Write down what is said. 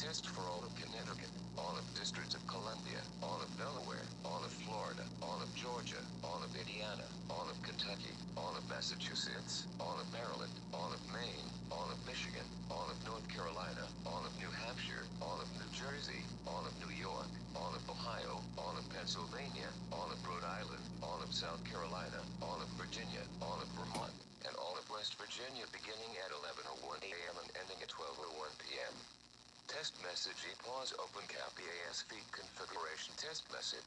Test for all of Connecticut, all of Districts of Columbia, all of Delaware, all of Florida, all of Georgia, all of Indiana, all of Kentucky, all of Massachusetts, all of Maryland, all of Maine, all of Michigan, all of North Carolina, all of New Hampshire, all of New Jersey, all of New York, all of Ohio, all of Pennsylvania, all of Rhode Island, all of South Carolina, all of Virginia, all of Vermont, and all of West Virginia beginning Test message pause open cap feed configuration test message.